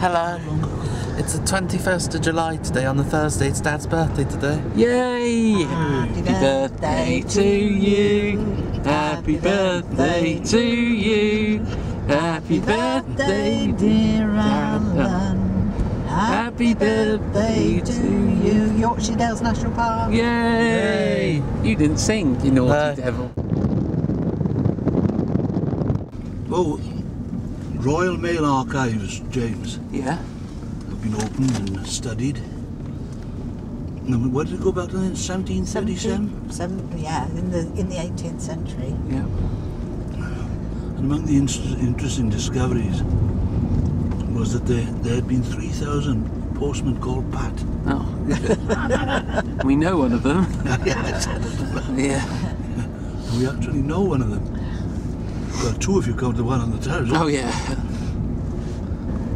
Hello. It's the 21st of July today, on the Thursday. It's Dad's birthday today. Yay! Happy birthday to you. Happy birthday to you. Happy birthday, dear Alan. Alan. Happy birthday to to you. Yorkshire Dales National Park. Yay! You didn't sing, you naughty No. devil. Oh, Royal Mail Archives, James, Yeah? have been opened and studied. And Where did it go back to then? 1737? Seven, yeah, in the in the 18th century. Yeah. And among the inter- interesting discoveries was that there, there had been 3,000 postmen called Pat. Oh, we know one of them. yes, Yeah. we actually know one of them. Well, two if you count the one on the terrace. Oh, yeah.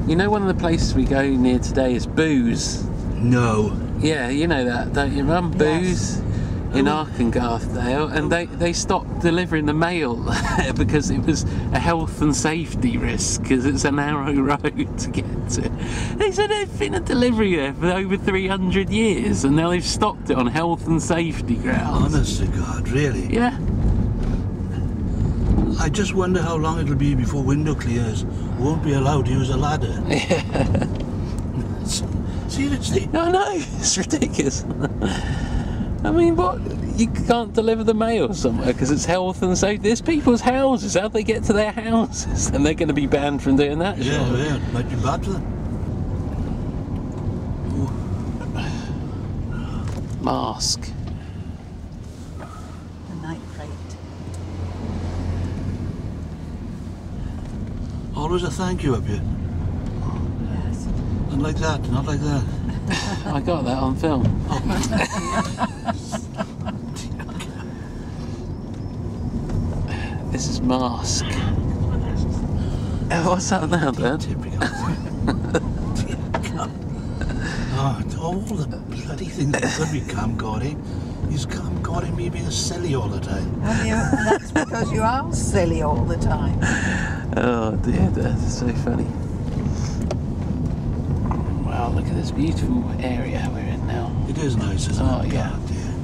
You know, one of the places we go near today is Booze. No. Yeah, you know that, don't you, Mum? Yes. Booze in Oh. Arkengarthdale, and they, they stopped delivering the mail because it was a health and safety risk because it's a narrow road to get to. They said they've been a delivery there for over 300 years, and now they've stopped it on health and safety grounds. Honest to God, really? Yeah. I just wonder how long it'll be before window cleaners won't be allowed to use a ladder. Seriously? No, no, it's ridiculous. I mean, what? You can't deliver the mail somewhere because it's health and safety. It's people's houses. How'd they get to their houses? And they're going to be banned from doing that. Yeah, surely. yeah, it might be bad for them. Marske. The night freight. Always a thank you up here. Yes. And like that, not like that. I got that on film. this is Marske. Oh, what's that now, Dad? Typical. oh, all the bloody things that could be camcording. He's camcording me being silly all the time. Well, you, that's because you are silly all the time. Oh dear, that's so funny. Wow, look at this beautiful area we're in now. It is nice, isn't Oh, it? Oh yeah. God, dear.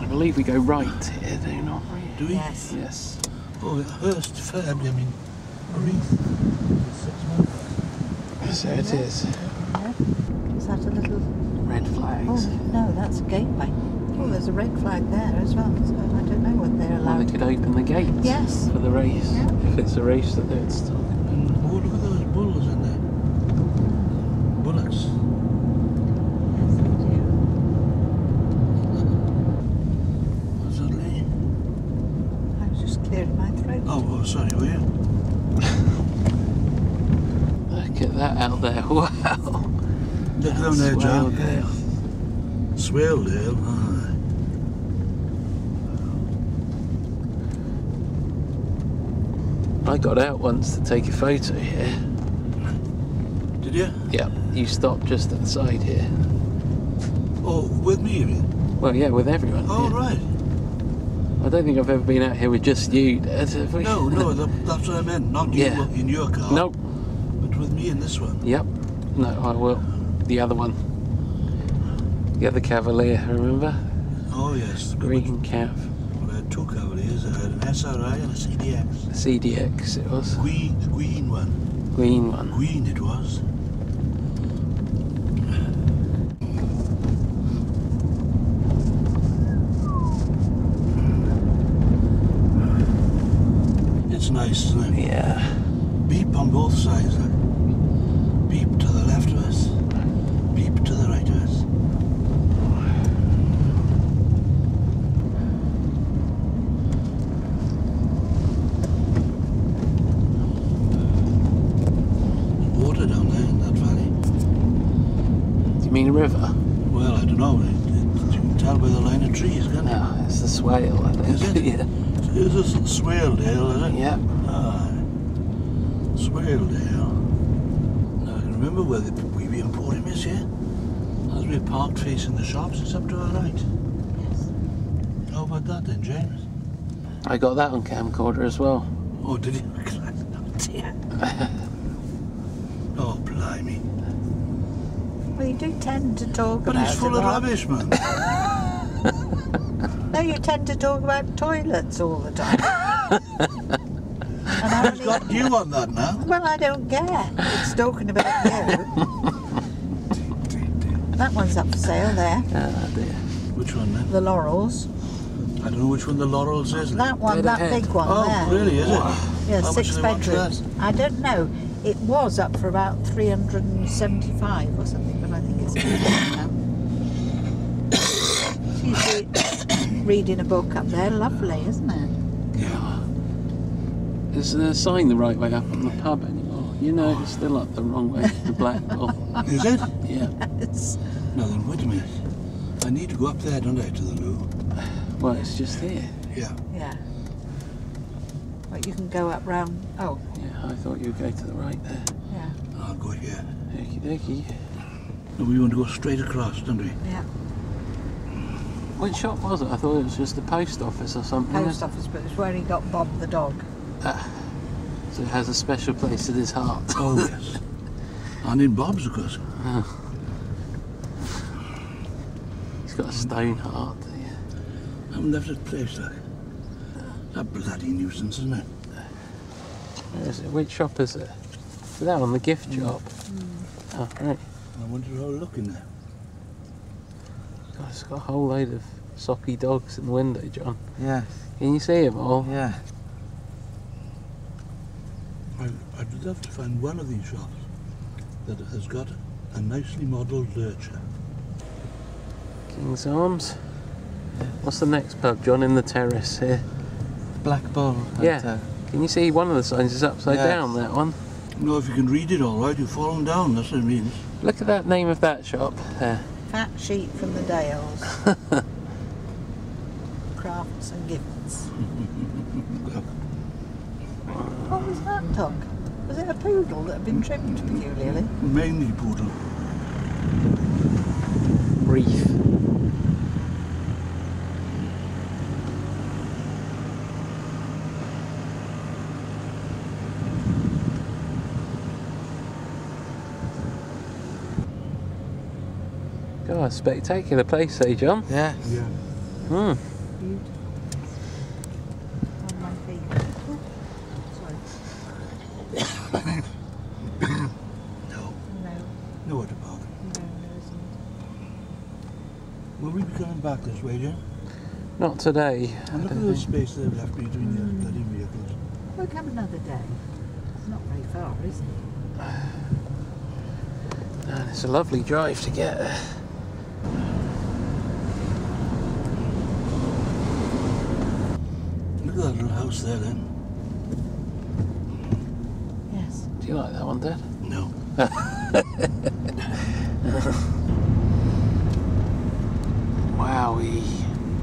I believe we go right here, do you not? Do we? Yes. Yes. Oh, it Hurst Fair, I mean, Reeth. So it is. Yeah. Is that a little? Red Oh no, that's a gateway. Oh, there's a red flag there as well. So I don't know what they're Well, allowed. they could open the gates Yes. for the race. Yeah. If it's a race that they're starting. And oh, look at those bulls in there. Bullocks. Yes, they do. What's that, Lee? I was just clearing my throat. Oh, oh, sorry, were you? Look at that out there. Wow. Look down there, John. Swaledale. Swaledale. aye. I got out once to take a photo here. Did you? Yeah, you stopped just at the side here. Oh, with me, you mean? Well, yeah, with everyone. Oh, yeah. right. I don't think I've ever been out here with just you, Dad. No, no, that, that's what I meant. Not you Yeah. in your car. Nope. But with me in this one. Yep. No, I will. The other one. The other Cavalier, remember? Oh, yes. Green Cav. Well, I had two Cavaliers. I had an SRI and a CDX. CDX it was. Green, the green one. Green one. Green it was. It's nice, isn't it? Yeah. Beep on both sides. Look. Beep to the left of us. Beep to the right of us. Water down there in that valley. Do you mean river? Well, I don't know. It, it, you can tell by the line of trees, can't you? No, it's the Swale, I think. Is it? yeah. Is this Swaledale, is it? Yeah. Ah, Aye. Swaledale. Now, I can remember where the Weeby Emporium is here. As we're parked facing the shops, it's up to our right. Yes. How about that then, James? I got that on camcorder as well. Oh, did you? Oh, dear. Blimey. Well, you do tend to talk But about it's full it, of Rob. rubbish, man. No, you tend to talk about toilets all the time. and I Who's got you on that now? Well, I don't care. It's talking about you. that one's up for sale there. Ah, dear. Which one then? The Laurels. I don't know which one the Laurels is. That one, that ahead. big one Oh, there. really, is it? Yeah, How six do they want for bedrooms. I don't know. It was up for about 375 or something, She's reading a book up there. Lovely, isn't it? Yeah. Is the sign the right way up on the pub anymore? You know, it's still up the wrong way the Black Bull. Is it? Yeah. It's, Now then, wait a minute. I need to go up there, don't I, to the loo? Well, it's just here. Yeah. yeah. But you can go up round. Oh, Yeah, I thought you would go to the right there. yeah, I'll go here. Okie dokie. No, we want to go straight across, don't we? yeah. Which shop was it? I thought it was just the post office or something. Post office, but it's where he got Bob the dog. Ah. So it has a special place in his heart. Oh, yes. And in Bob's, of course. Ah. He's got a stone heart. Yeah. I haven't left it place, like. It's a bloody nuisance, isn't it? Where is it? Which shop is it? Is that on the gift hmm. shop? Oh, right. I wonder to have a look in there. God, it's got a whole load of soppy dogs in the window, John. Yeah, Can you see them all? yeah. I, I'd love to find one of these shops that has got a nicely modelled lurcher. King's Arms. What's the next pub, John? In the terrace here. Black Bull. Yeah. Can you see one of the signs is upside Yes. down? That one. You know, if you can read it all right, you've fallen down, that's what it means. Look at that name of that shop there. Fat sheep from the Dales. Crafts and gifts. What was that dog? Was it a poodle that had been trimmed peculiarly? Mainly poodle. Reeth. God, spectacular place, eh, John? Yes. Yeah. Hmm. Beautiful. On my feet. Ooh, Sorry. No, No, no what about. no, there isn't. Will we be coming back this way, Jen? Not today. I And look at don't the think. space they've left between the bloody vehicles. We'll come another day. It's not very far, is it? And it's a lovely drive to get there. Look at that little house there then. Yes. Do you like that one, Dad? No. Wowie.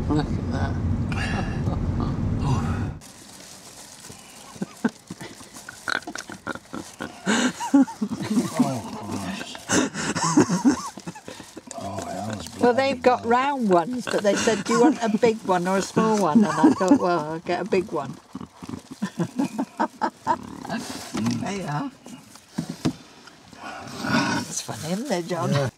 Look at that. Oh, hell's Well, they've got round ones, but they said, do you want a big one or a small one? And I thought, well, I'll get a big one. there you are. It's funny, isn't it, John?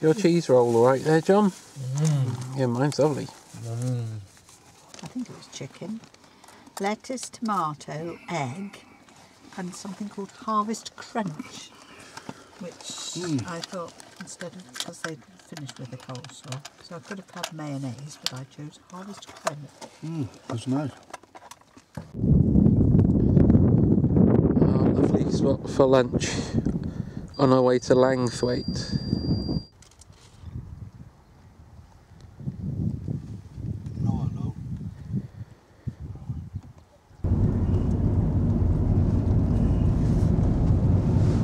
Your cheese roll all right there, John? Mm. Yeah, mine's lovely. Mm. I think it was chicken. Lettuce, tomato, egg, and something called Harvest Crunch, which mm. I thought instead of because they finished with the coleslaw, so I could have had mayonnaise, but I chose Harvest Crunch. Mm, that's nice. Oh, lovely spot for lunch on our way to Langthwaite. No, no.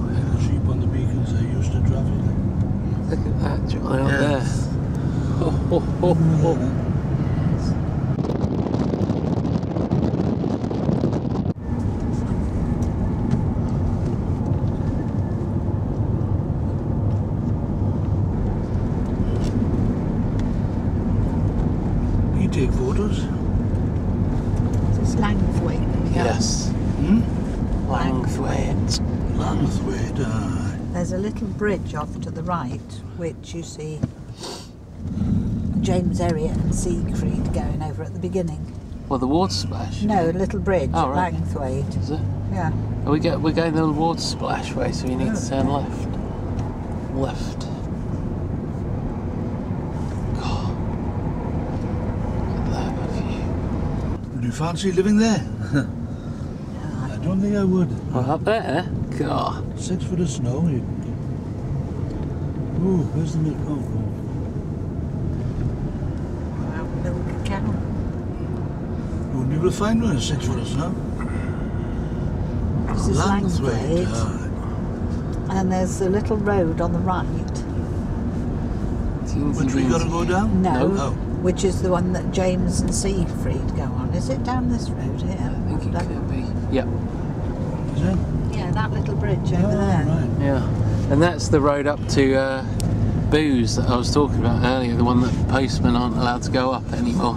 The sheep on the beacons are used to traffic. Look at that, John, out Yes. there. Oh, oh, oh, oh. You take photos? It's Langthwaite. Yes. Hmm? Langthwaite. Langthwaite, aye. There's a little bridge off to the right, which you see James Herriot and Siegfried going over at the beginning. Well, the water splash. No, a little bridge Oh, at right. Langthwaite. Is it? Yeah. Are we go, we're going the water splash way, so we need to turn oh. left. Left. God. Look at that view. Would you fancy living there? I don't think I would. Well, up there? God. Six foot of snow. You... Ooh, where's the milk? Oh, Wow, milk a cow. oh. Wouldn't be able to find one in six foot of snow. This is Langthwaite, Langthwaite. And there's a little road on the right. Teensy Which we got to go down? No. Oh. Which is the one that James and Siegfried go on. Is it down this road here? I think it That- could be. Yep. Is it? Yeah, that little bridge over Oh, there. right. Yeah. And that's the road up to uh, Booze that I was talking about earlier, the one that postmen aren't allowed to go up anymore.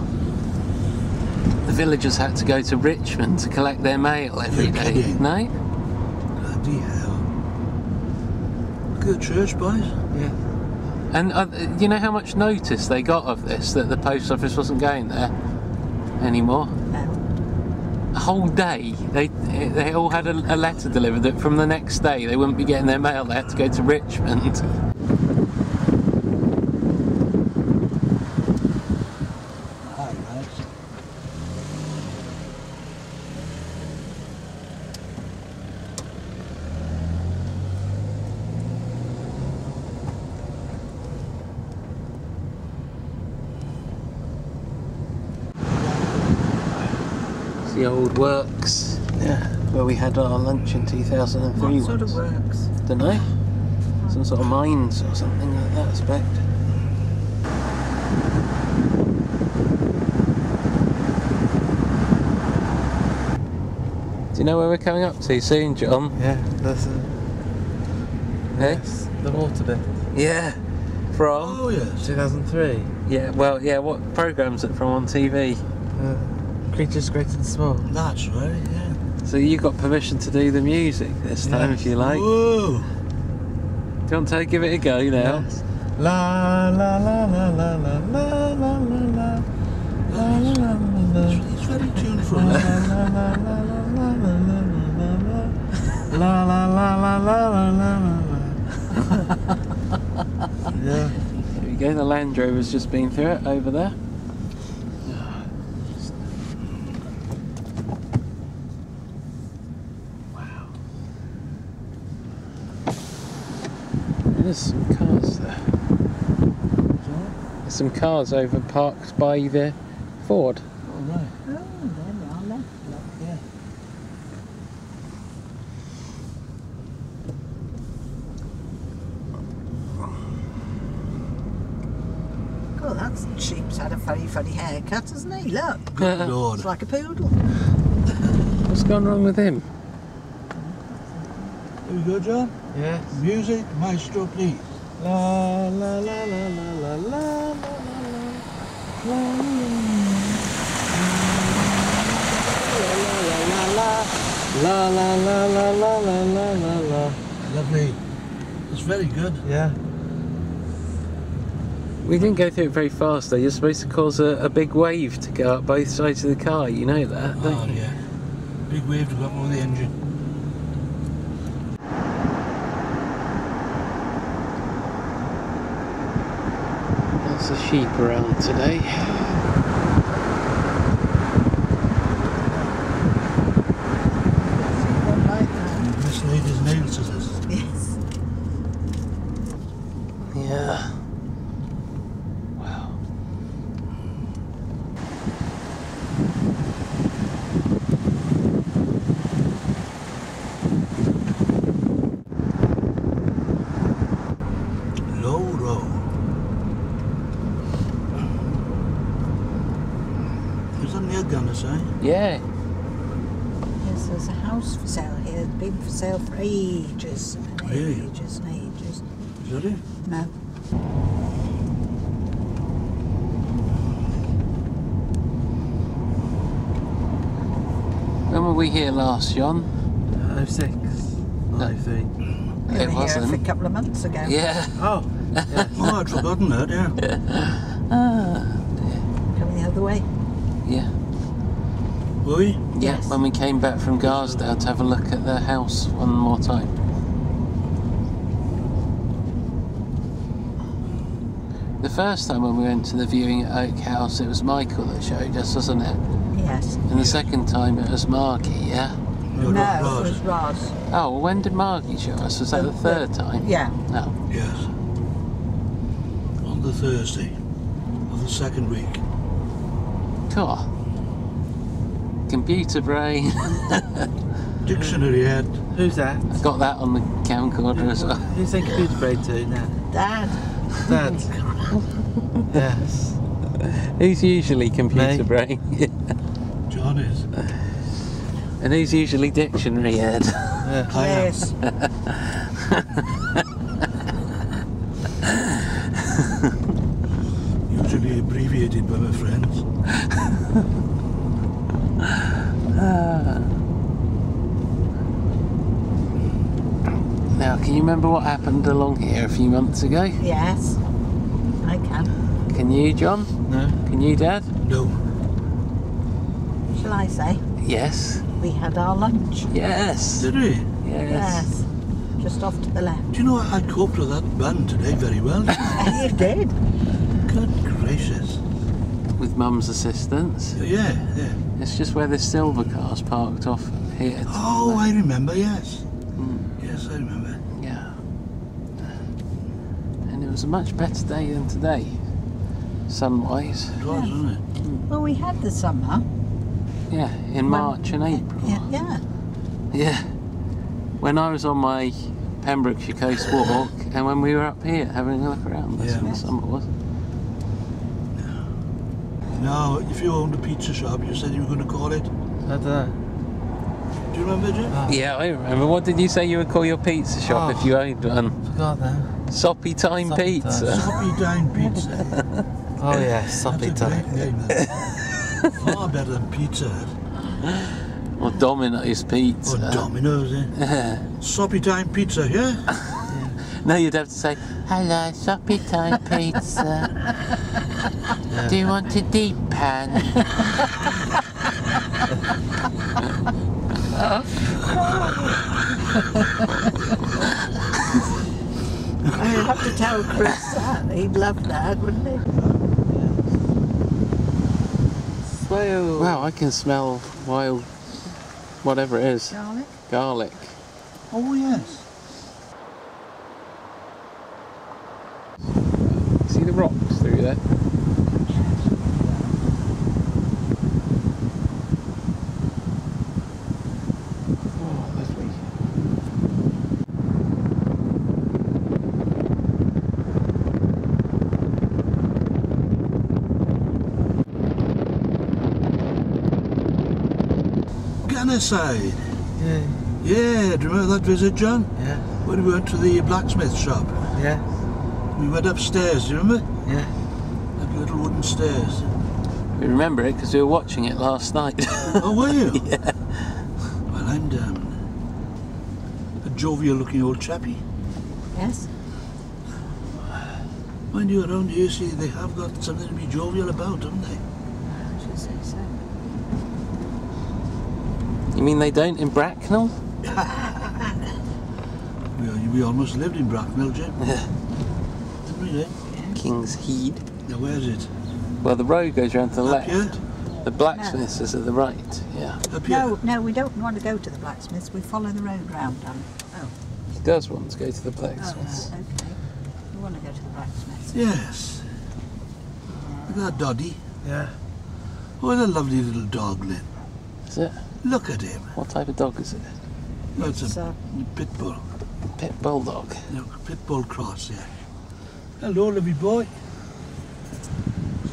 The villagers had to go to Richmond to collect their mail every day. kidding. No? Bloody hell. The church, boys. Yeah. And uh, you know how much notice they got of this that the post office wasn't going there anymore? A whole day. They they all had a, a letter delivered that from the next day they wouldn't be getting their mail. They had to go to Richmond. Aye, right. It's the old works. Yeah. Where we had in 2003. What sort of works? Don't know. Some sort of mines or something like that, I expect. Do you know where we're coming up to soon, John? Yeah, that's a, yes, the water bit. Yeah. From? Oh, yeah, 2003. Yeah, well, yeah, what program's it from on TV? Uh, creatures great and small. That's right, yeah. So you got permission to do the music this time if you like. Do Whoa. you want to give it a go now? Yes. La la la la la la la la la la. La la la la la. It's very tuneful. eh? La la la la la la la la la la la la la la Yeah. There we go, the Land Rover's just been through it over there. Wow. There's some cars there. There's some cars over parked by the Ford. All right. Oh, there we are, left. Look. Yeah. Oh, that sheep's had a very funny haircut, hasn't he? Look. Good Lord. It's like a poodle. What's gone wrong with him? Here we go, John. Yes. Music, maestro, please. La la la la la la la la la La la la la la la la la la. Lovely. It's very good. Yeah. We didn't go through it very fast though. You're supposed to cause a, a big wave to go up both sides of the car. You know that, don't Oh, you? yeah. Big wave to go up over the engine. Keeper out today. We here last, John? 06? Not 03? We It were here wasn't. a couple of months ago. Yeah. Oh, yeah. Oh, I'd forgotten that, yeah. Ah. Coming the other way. Yeah. Were we? Yeah, Yes. when we came back from Garsdale to have a look at the house one more time. The first time when we went to the viewing at Oak House, it was Michael that showed us, wasn't it? Yes. And the second time it was Margie, yeah? No, No, it was Roz. Oh, well, when did Margie show us? Was that the third time? Yeah. No. Yes. On the Thursday of the second week. Cool. Computer brain. Dictionary head. Who's that? I got that on the camcorder as well. Who's saying computer brain to now? Dad. Dad. yes. Who's usually computer Me. brain? John is. and who's usually dictionary head? Yeah. I am. Yes. Usually abbreviated by my friends. Ah. Now, can you remember what happened along here a few months ago? Yes. I can. Can you, John? No? Can you, Dad? No. Shall I say? Yes. We had our lunch. Yes. Did we? Yes. Yes. Just off to the left. Do you know I coped with that bun today very well? you did. Good gracious. With Mum's assistance. Yeah, yeah. It's just where the silver car's parked off here. Oh, left. I remember, yes. Mm, Yes, I remember. yeah. And it was a much better day than today, sun-wise. It was, wasn't it? Well, we had the summer. Yeah, in March and April. Yeah. yeah. Yeah. When I was on my Pembrokeshire Coast walk, and when we were up here having a look around, that's Yeah. when the summer was. Now, if you owned a pizza shop, you said you were going to call it. I don't know. Do you remember, Jim? Oh, Yeah, I remember. What did you say you would call your pizza shop Oh. if ah. you owned one? forgot now. Soppy Time Soppy Time. Pizza. Soppy Down Pizza. Oh yeah, soppy That's a time. Great name, that. Far better than Pizza Hut. Or Domino's Pizza. Or Pizza. Domino's, eh? Soppy Time Pizza, yeah? no, you'd have to say, Hello, Soppy Time Pizza. Do you want a deep pan? I'd have to tell Chris that. He'd love that, wouldn't he? Wow, I can smell wild, whatever it is, Garlic? garlic. Oh, yes. See the rocks through there? Oh, lovely. Gunnerside. Yeah. Yeah, do you remember that visit, John? Yeah. When we went to the blacksmith shop. Yeah. We went upstairs, do you remember? Yeah. Like little wooden stairs. We remember it because we were watching it last night. Oh, were you? yeah. Well, I'm down. A jovial looking old chappie. Yes. Mind you, around here, see, they have got something to be jovial about, haven't they? I should say so. You mean they don't in Bracknell? We, we almost lived in Bracknell, Jim. Yeah. Didn't we, eh? King's Heed. Now, where's it? Well, the road goes round to the Up left. here? The blacksmiths is at the right. Yeah. Up here? No, no, we don't want to go to the blacksmiths. We follow the road round. Um, oh, He does want to go to the oh, blacksmiths. right, okay. We want to go to the blacksmiths. Yes. Look at that Doddy. Yeah. What a lovely little dog, Lynn. Is it? Look at him. What type of dog is it? That's It's, a uh, pit bull. Pit bulldog. No, pit bull cross, yeah. Hello, lovely boy.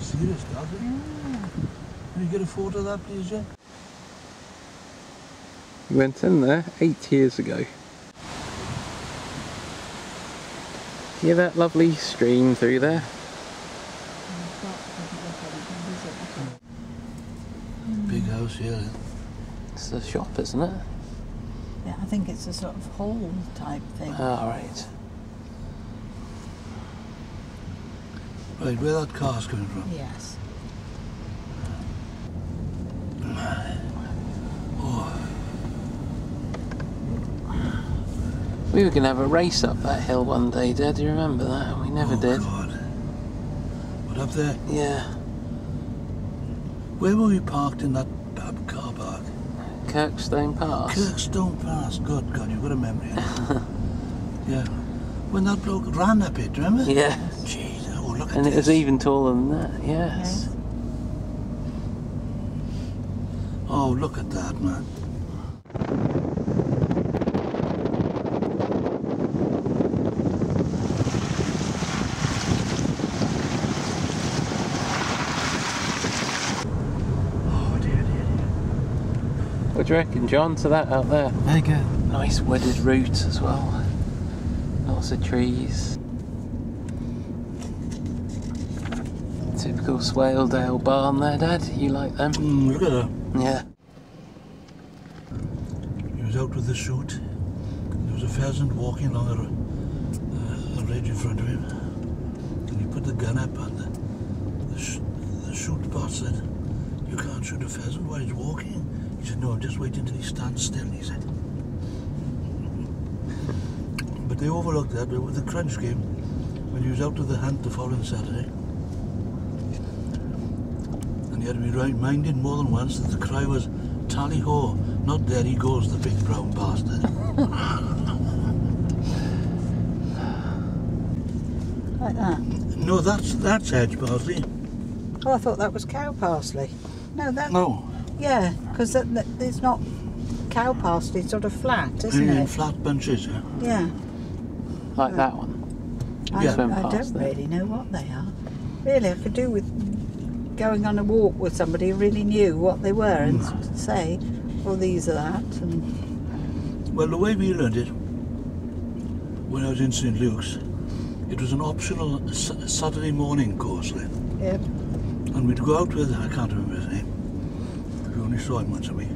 See this dog? eh? Can you get a photo of that, please, Jim? We went in there eight years ago. Hear that lovely stream through there? Big house here. Lynn. It's a shop, isn't it? Yeah, I think it's a sort of hall type thing. All right. Right, where that car's coming from? yes. We were going to have a race up that hill one day, Dad. Do you remember that? We never oh, did. God. But up there, Yeah. where were we parked in that pub car park? Kirkstone Pass. Kirkstone Pass. Good God, you've got a memory. yeah. When that bloke ran up it, remember? Yeah. Jeez, oh look at And it was even taller than that. Yes. Oh, look at that, man. Oh, dear, dear, dear. What do you reckon, John, to that out there? Very good. Nice wooded route as well. Lots of trees. Typical Swaledale barn there, Dad. You like them? Mm, look at her. Yeah. He was out with the shoot. There was a pheasant walking along a, uh, a ridge in front of him. And he put the gun up and the, the, sh- the shoot boss said, You can't shoot a pheasant while he's walking. He said, No, I'm just waiting till he stands still, he said. But they overlooked that But with the crunch game when he was out of the hunt the following Saturday. And he had to be reminded more than once that the cry was tally ho, not there he goes, the big brown bastard. Like that. no, that's that's hedge parsley. Oh, I thought that was cow parsley. No, that. No, Yeah, because that, that, it's not cow parsley, it's sort of flat, isn't in it? flat bunches. Yeah. Yeah. Like that one. I, Yeah. Swim I don't there. really know what they are. Really, I could do with going on a walk with somebody who really knew what they were and hmm. s- say, well, these are that. And Well, the way we learned it when I was in St Luke's, it was an optional Saturday morning course, like, yeah, and we'd go out with I can't remember his name. We only saw him once a week.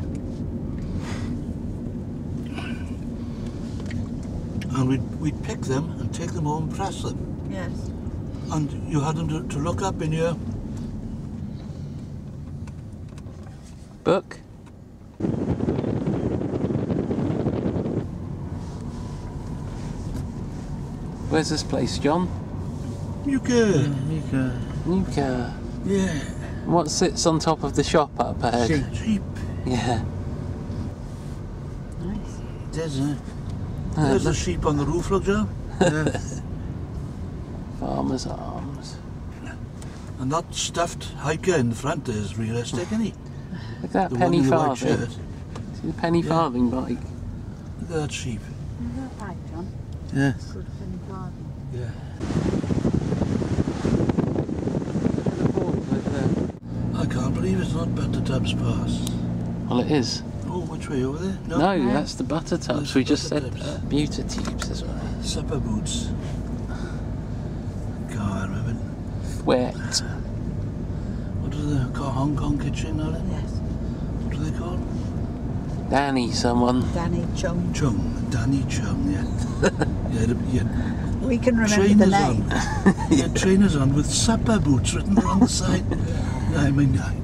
And we'd, we'd pick them and take them home and press them. yes. And you had them to, to look up in your Book? Where's this place, John? you could. Muker. Yeah. What sits on top of the shop up ahead? Sheep. Yeah. Nice. There's a, Uh, a sheep on the roof, look, Joe. Farmer's Arms. And that stuffed hiker in the front is realistic, isn't he? Look at that The penny one in the white See the penny Yeah. farthing bike. Look at that sheep. Is that right, John? Yes. Good for the garden. Yeah. I can't believe it's not Buttertubs Pass. Well, it is. Oh, which way over there? No, No. that's the butter tubs. That's We just said Buttertubs. uh, butter tubes as well. Supper boots. God, I remember. Wet. What is the call Hong Kong kitchen, are they? Yes. What do they call? Danny, someone. Danny Chung. Chung, Danny Chung, yeah. yeah, yeah. We can remember the trainers name. on. yeah, trainers on with supper boots written on the side. I mean, I,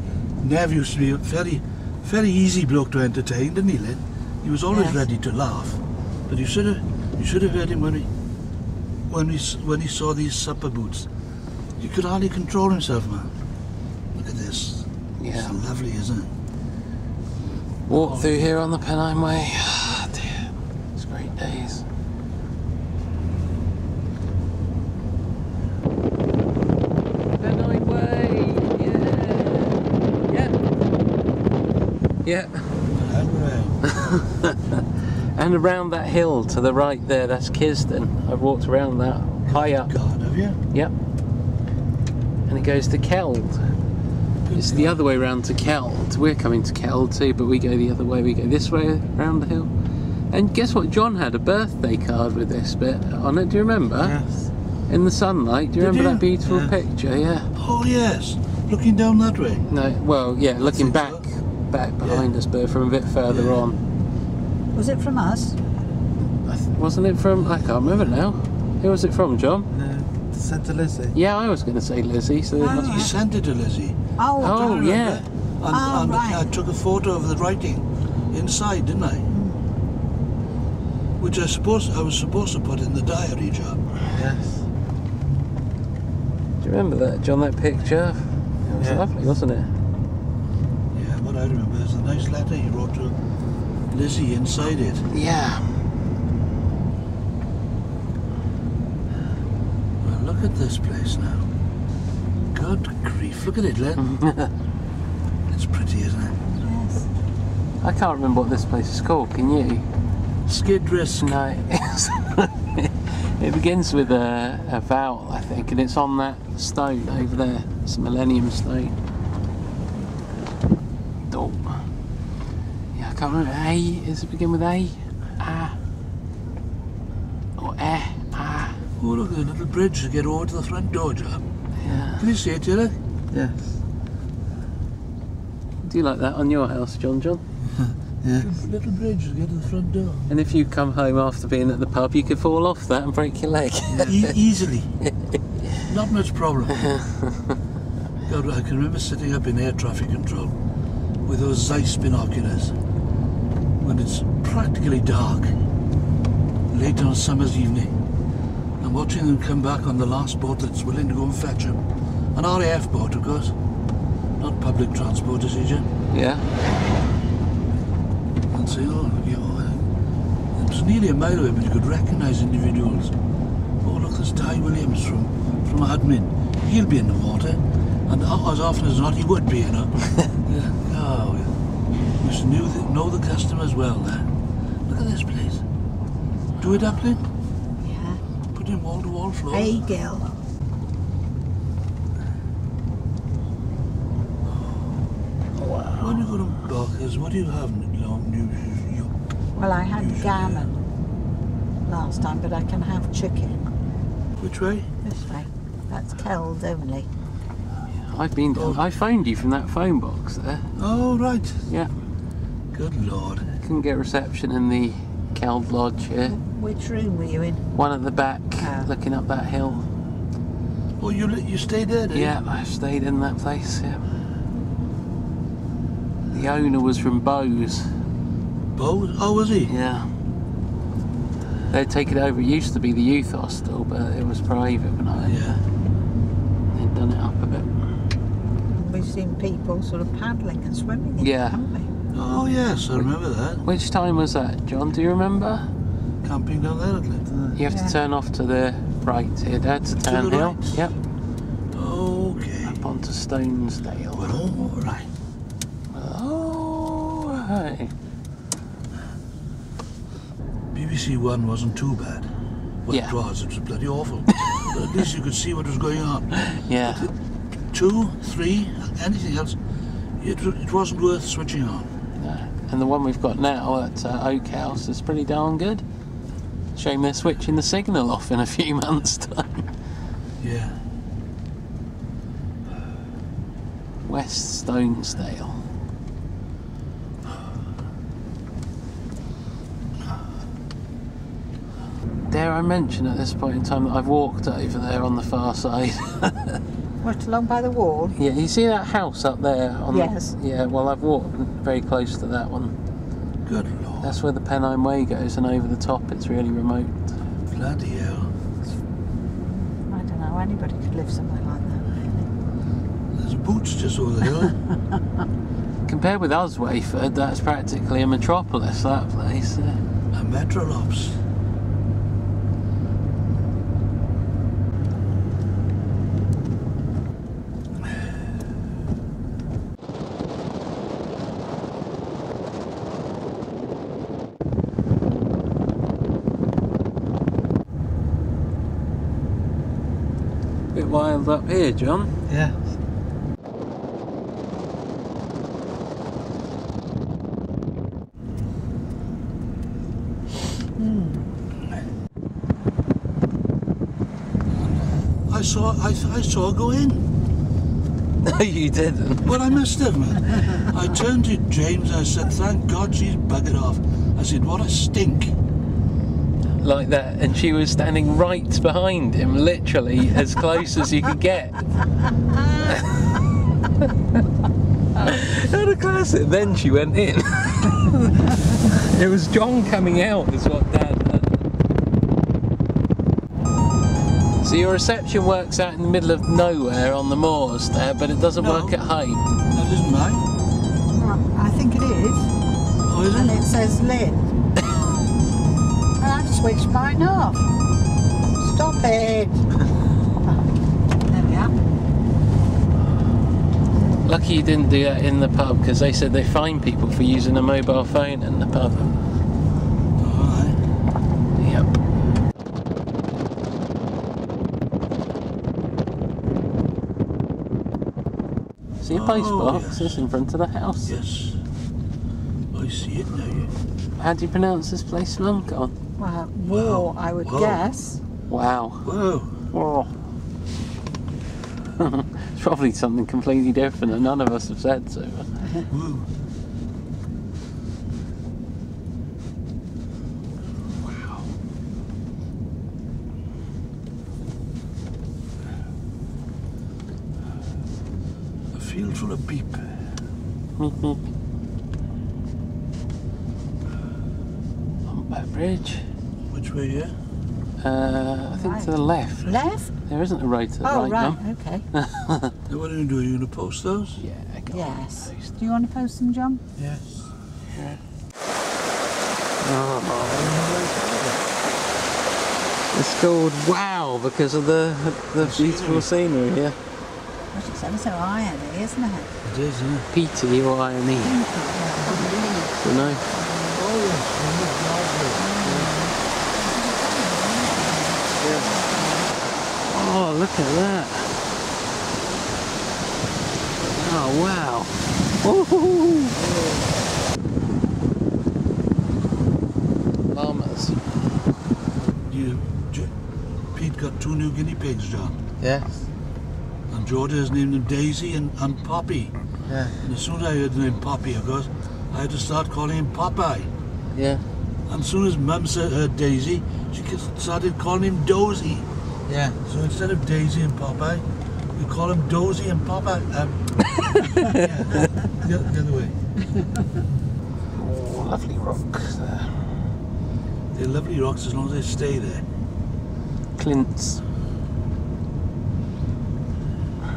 Nev used to be a very, very easy bloke to entertain, didn't he, Lynn? He was always Yes. ready to laugh. But you should have, you should have heard him when he, when he, when he saw these supper boots. He could hardly control himself, man. Look at this. Yeah. It's lovely, isn't it? Walk through here on the Pennine Way. Ah, dear. It's great days. Pennine Way! Yeah! Yeah! Yeah. And, uh, And around that hill to the right there, that's Kisdon. I've walked around that high up. God, have you? Yep. And it goes to Keld. It's the other way round to Keld. We're coming to Keld too, but we go the other way. We go this way around the hill. And guess what? John had a birthday card with this bit on it. Do you remember? Yes. In the sunlight. Do you Did remember you? that beautiful Yeah. picture? Yeah. Oh yes, looking down that way. No. Well, yeah. Looking back, so. back behind us, but from a bit further Yeah. on. Was it from us? Wasn't it from? I can't remember now. Who was it from, John? No, sent to Lizzie. Yeah, I was going to say Lizzie. So it Oh. Ah. must He sent it to Lizzie. Oh, Oh, Remember? yeah. Ah, and, Oh, and right. I took a photo of the writing inside, didn't I? Hmm. Which I suppose I was supposed to put in the diary, John. Yes. Do you remember that, John? That picture? It was Yeah. lovely, wasn't it? Yeah, what I remember is a nice letter he wrote to Lizzie inside it. Yeah. Well, look at this place now. Good grief, look at it, Len. it's pretty, isn't it? yes. I can't remember what this place is called. Can you? Skid Risk. No. it begins with a, a vowel, I think, and it's on that stone over there. It's a Millennium Stone. Oh. Yeah, I can't remember. A. Does it begin with A? Ah. Or Eh? Ah. Oh, look at the little bridge to get over to the front door, John. Yeah. Can you see it, Derek? Yes. Do you like that on your house, John John? Yes. Little bridge to get to the front door. And if you come home after being at the pub, you could fall off that and break your leg. E- easily. Not much problem. God, I can remember sitting up in air traffic control with those Zeiss binoculars when it's practically dark, late on a summer's evening, and watching them come back on the last boat that's willing to go and fetch them. An RAF boat, of course. Not public transport, Jim? yeah. and say, oh, you know, uh, it was nearly a mile away, but you could recognise individuals. Oh, look, there's Ty Williams from, from admin. He'll be in the water. And o- as often as not, he would be, you know. yeah. Oh, yeah. We should knew the, know the customers well there. Look at this place. Do it up, Lynn. Yeah. Put in wall-to-wall floor. Hey, Gil. When you go to Barker's, what do you have? Long news? You, Well, I had Usually, gammon last time, but I can have chicken which way? this way. That's killed only. I've been down. Oh. I phoned you from that phone box there. Oh, right. Yeah. Good Lord. Couldn't get reception in the Keld Lodge here. Which room were you in? One at the back, Ah. looking up that hill. Oh, you you stayed there, did you? Yeah, I stayed in that place. Yeah. The owner was from Bowes. Bo? Oh, was he? Yeah. They'd taken over. It used to be the youth hostel, but it was private when I Yeah. there. They'd done it up a bit. We've seen people sort of paddling and swimming Yeah. it, haven't we? Oh, yes, I remember that. Which time was that, John? Do you remember? Camping down there, at least. You have Yeah. to turn off to the right here, Dad, to the Tan Hill. right? Yep. Okay. Up onto Stonesdale. Well, all right. Oh, right. BBC One wasn't too bad. Well, Yeah. it was. It was bloody awful. but at least you could see what was going on. Yeah. Two, three, anything else, it, it wasn't worth switching on. And the one we've got now at uh, Oak House is pretty darn good. Shame they're switching the signal off in a few months' time. Yeah. West Stonesdale. Dare I mention at this point in time that I've walked over there on the far side? What, along by the wall? yeah, you see that house up there? On Yes. The, yeah, well, I've walked very close to that one. Good Lord. That's where the Pennine Way goes, and over the top it's really remote. Bloody hell. I don't know, anybody could live somewhere like that, really. There's boots just over the hill. Compared with us, Wayford, that's practically a metropolis, that place. yeah. a Metrolops. Bit wild up here, John. Yes. Hmm. I saw, I, I saw her go in. No, you didn't. Well, I must have, man. I turned to James. I said, "Thank God she's buggered off." I said, "What a stink!" Like that, and she was standing right behind him, literally as close as you could get. What a classic. Then she went in. it was John coming out, is what Dad heard. So your reception works out in the middle of nowhere on the moors there, but it doesn't No. work at home. That isn't mine. Right, I think it is. Oh, is And it? it says Lynn. And I've switched mine off. Stop it. there we are. Lucky you didn't do that in the pub because they said they fine people for using a mobile phone in the pub. Yep. See a post Oh, box yes. is in front of the house. Yes. I see it now. How do you pronounce this place, Mum? Go on. Well, I would Whoa. guess. Wow. Whoa. Oh. it's probably something completely different that none of us have said so. Whoa. Wow. A field full of beep. Humpback Bridge. Which way here? Uh, I think to the left. Left? There isn't a road to the Oh, right, right, Mum. okay. Now, what are you doing? Are you going to post those? Yeah, go on, Yes. post. Do you want to post them, John? Yes. Yeah. It's called Whaw because of the the beautiful scenery here. Gosh, it's ever so irony, isn't it? It is, isn't it? Peaty or irony. Oh, look at that. Oh, wow. Woohoo. Llamas. You, J- Pete got two new guinea pigs, John. Yes. And Georgia has named them Daisy and, and Poppy. Yeah. And as soon as I heard the name Poppy, of course, I had to start calling him Popeye. Yeah. And as soon as Mum said heard Daisy, she started calling him Dozy. Yeah. So instead of Daisy and Popeye, we call them Dozy and Popeye. Um, yeah, the, the other way. Oh, lovely rocks there. They're lovely rocks as long as they stay there. Clints.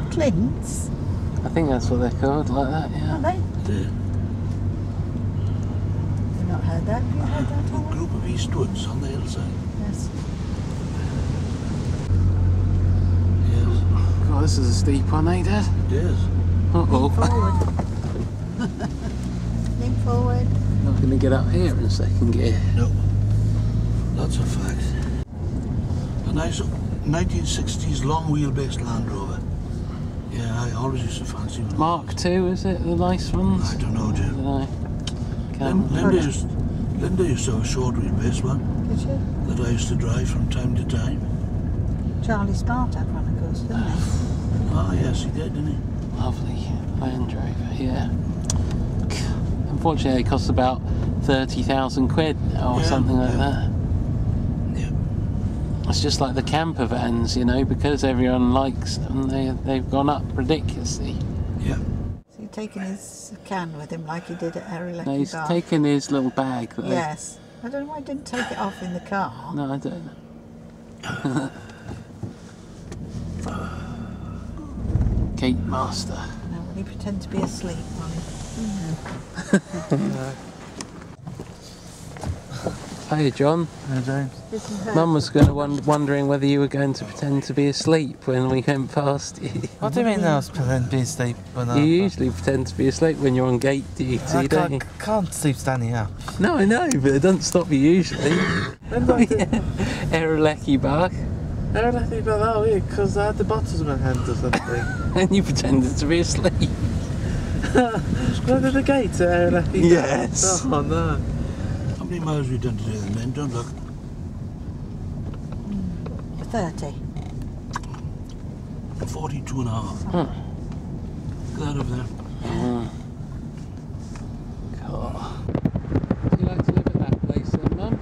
Clints, I think that's what they're called, like that, yeah. aren't they? They're I've not heard that. Have you heard that, a group of eastwoods on the hillside. Yes. Yes, this is a steep one, eh, Dad? it is. Uh-oh. Forward. Lean forward. Not going to get up here in second gear. No. That's a fact. A nice 1960s long wheelbase Land Rover. Yeah, I always used to fancy one. Mark II, is it? The nice ones? I don't know, I Jim. don't know. Lin- Linda used, Linda used to have a short wheelbase one Did you? that I used to drive from time to time. Charlie Smart had one, of course, didn't he? Ah, yes, he did, didn't he? Lovely Land Rover, yeah. Unfortunately, it costs about 30,000 quid or Yeah, something like yeah. that. Yeah. It's just like the camper vans, you know, because everyone likes them, they, they've gone up ridiculously. Yeah. So he's taking his can with him like he did at Erilecky No, he's Bar. taken his little bag. That Yes. I don't know why he didn't take it off in the car. No, I don't know. Gate Master. No, will he pretend to be asleep while he... Hey, John. No, James. This is her. Mum was going to won- wondering whether you were going to pretend to be asleep when we went past you. What do you mean I was pretending to be asleep when I... You usually pretend to be asleep when you're on gate duty, I don't you? can't, can't sleep standing up. No, I know, but it doesn't stop you usually. oh, yeah. Erilecky Bar. I don't think about that, oh, because I had the bottles in my hand or something. And you pretended to be asleep. Go to the gate uh, to Erilecky Yes. Oh, no. How many miles have you done today then, men? Don't look. 30. 42 and a half. that up there. Uh-huh. God. Do you like to live at that place then, Mum?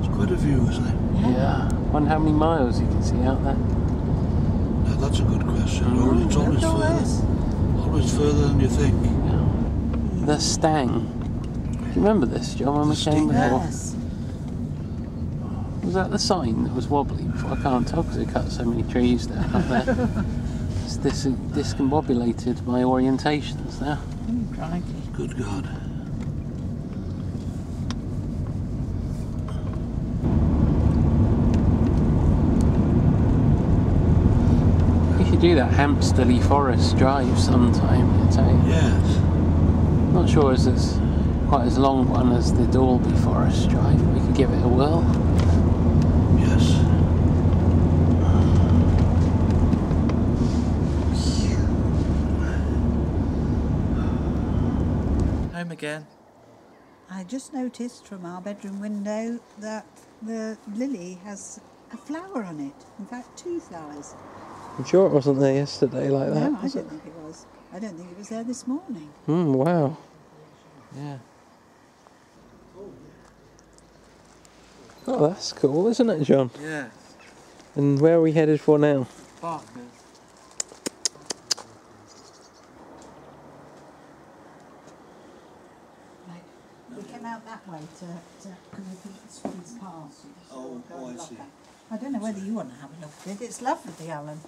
There's quite a view, isn't it? Yeah. Wonder how many miles you can see out there. Now, that's a good question. Mm. It's always Look further, always further than you think. The Stang. Do you remember this, John, when we The came Stang? before? Yes. Was that the sign that was wobbly before? I can't tell because they cut so many trees down up there. it's dis- discombobulated my orientations now. Oh, crikey. Good God. Do that Hamsterley Forest Drive sometime. I'd say. Yes. Not sure as it's quite as long one as the Dalby Forest Drive. We could give it a whirl. Yes. Home again. I just noticed from our bedroom window that the lily has a flower on it. In fact, two flowers. I'm sure it wasn't there yesterday like that. no, I don't think it was. I don't think it was there this morning. Hmm, wow. Yeah. Oh, that's cool, isn't it, John? Yeah. And where are we headed for now? Barker. Right. We came out that way to, to because we think it's Swans Pass. so Oh, we'll go oh, and I look see. at- I don't know whether you want to have a look at it. It's lovely, Alan.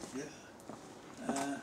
Uh,